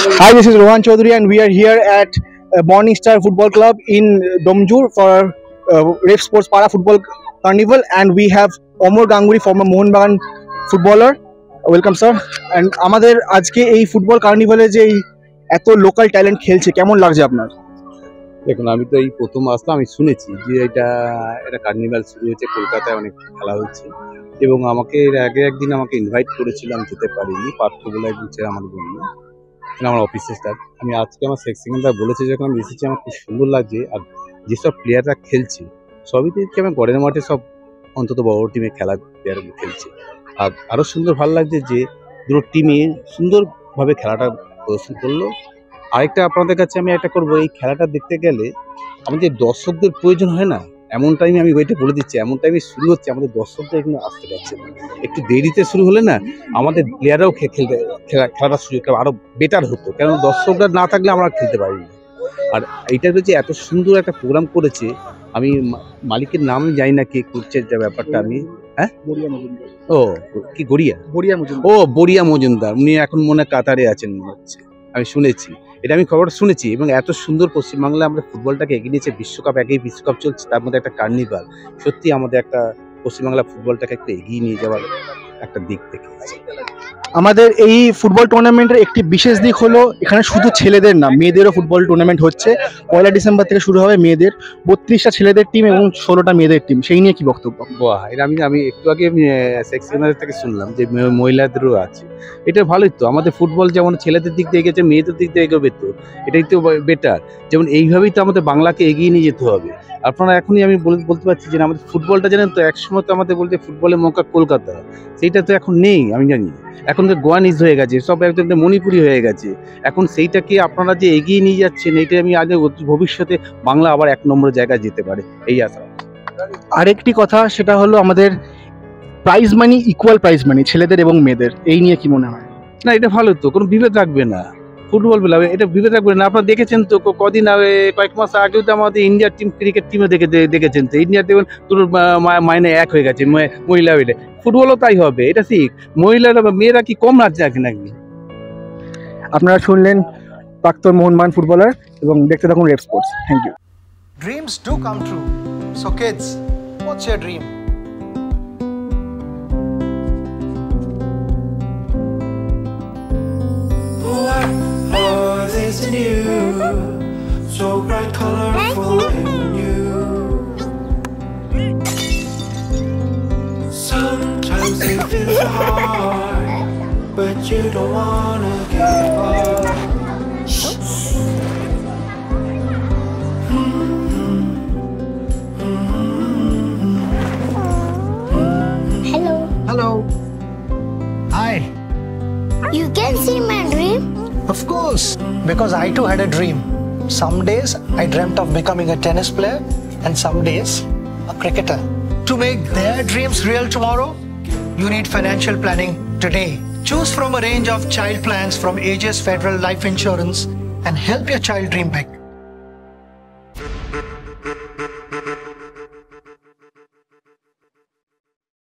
Hi, this is Rohan Chaudhary, and we are here at uh, Morning Star Football Club in Domjur for uh, Ref Sports Para Football Carnival, and we have Omar Ganguly, former Mohun footballer. Welcome sir and আমাদের আজকে এই football কার্নিভালে যে এত local talent খেলছে কেমন লাগছে আপনার? দেখুন আমি তো এই প্রথম আসলাম আমি শুনেছি যে এটা এটা কার্নিভাল শুরু হয়েছে কলকাতায় অনেক খেলা হচ্ছে। এবং আমাকে এর আগে একদিন আমাকে ইনভাইট করেছিল আমি যেতে পারিনি পার্থ বলে একজন আমার বন্ধু। আমার অফিসের স্টাফ আমি আজকে আমার সেকশনটা বলেছে যখন আমি এসেছি, আমার খুব সুন্দর লাগছে। আর যেসব প্লেয়াররা খেলছে, সবই দেখছি আমি গড়ের মাঠে সব অন্তত বড় টিমে খেলা প্লেয়ারগুলো খেলছে। আর আরও সুন্দর ভালো লাগছে যে, দুটো টিমে সুন্দরভাবে খেলাটা প্রদর্শন করল। আরেকটা আপনাদের কাছে আমি একটা করব। এই খেলাটা দেখতে গেলে আমাদের দর্শকদের প্রয়োজন হয় না এমন টাইমে আমি ওইটা বলে দিচ্ছি এমন টাইমে শুরু হচ্ছে আমাদের দর্শকদের এখানে আসতে পারছে না। একটু দেরিতে শুরু হলে না আমাদের প্লেয়াররাও খেলতে খেলা খেলাটা সুযোগ আরও বেটার হতো। কেন দর্শকরা না থাকলে আমরা খেলতে পারি না আর এইটা হচ্ছে এত সুন্দর একটা প্রোগ্রাম করেছে আমি মালিকের নাম জানি না কে করছে যে ব্যাপারটা আমি। হ্যাঁ? মজুমদার। ও কি গড়িয়া? বড়িয়া মজুমদার। ও বড়িয়া মজুমদার উনি এখন মনে কাতারে আছেন মনে হচ্ছে। আমি শুনেছি। এটা আমি খবর শুনেছি এবং এত সুন্দর পশ্চিমবাংলায় আমরা ফুটবলটাকে এগিয়ে নিয়েছে, বিশ্বকাপ একেই বিশ্বকাপ চলছে, তার মধ্যে একটা কার্নিভাল। সত্যি আমাদের একটা পশ্চিমবাংলা ফুটবলটাকে একটু এগিয়ে নিয়ে যাওয়ার একটা দিক দেখেছি আমাদের এই ফুটবল টুর্নামেন্টের একটি বিশেষ দিক হলো এখানে শুধু ছেলেদের না মেয়েদেরও ফুটবল টুর্নামেন্ট হচ্ছে। পয়লা ডিসেম্বর থেকে শুরু হবে মেয়েদের। বত্রিশটা ছেলেদের টিম এবং ষোলোটা মেয়েদের টিম সেই নিয়ে কি বক্তব্য? বাহ এটা আমি আমি একটু আগে আমি থেকে শুনলাম যে মহিলাদেরও আছে। এটা ভালোই তো আমাদের ফুটবল যেমন ছেলেদের দিক দিয়ে গেছে মেয়েদের দিক দিয়ে এগোবে তো এটাই তো বেটার যেমন এইভাবেই তো আমাদের বাংলাকে এগিয়ে নিয়ে যেতে হবে। আপনারা এখনই আমি বল- বলতে পারছি যে আমাদের ফুটবলটা জানেন তো, একসময় তো আমাদের বলতে ফুটবলের মৌকা কলকাতা। সেইটা তো এখন নেই, আমি জানি। এখন তো গোয়ানিজ হয়ে গেছে, সব একদম মণিপুরি হয়ে গেছে। এখন সেইটাকে আপনারা যে এগিয়ে নিয়ে যাচ্ছেন, এইটা আমি আগে ভবিষ্যতে বাংলা আবার এক নম্বর জায়গায় যেতে পারে, এই আশা আরেকটি কথা, সেটা হলো আমাদের prize money equal prize money ছেলেদের এবং মেয়েদের, এই নিয়ে কি মনে হয়? না, এটা ভালো তো, কোনো বিভেদ রাখবে না। ফুটবল বেলা এটা বিভেদ রাখবে না। আপনারা দেখেছেন তো ক- কদিন আগে কয়েক মাস আগেও তো আমাদের ইন্ডিয়ার টিম ক্রিকেট টিমে দেখে দেখেছেন তো। ইন্ডিয়া দেখবেন দুটোর মাইনে এক হয়ে গেছে মহিলা এটা ফুটবলও তাই হবে এটা ঠিক। মহিলারা মেয়েরা কি কম নাচ নাকি নাকি? আপনারা শুনলেন প্রাক্তন মোহনবাগান ফুটবলার এবং দেখতে থাকুন Red Sports thank you Dreams do come true. So, kids, what's your dream? Are these new? So bright, colorful, and new. Sometimes they feel so hard, but you don't wanna give up. Hello. Hello. Hi. You can see my dream? Of course, because I too had a dream. Some days I dreamt of becoming a tennis player, and some days a cricketer. To make their dreams real tomorrow, you need financial planning today. Choose from a range of child plans from Aegis Federal Life Insurance and help your child dream big.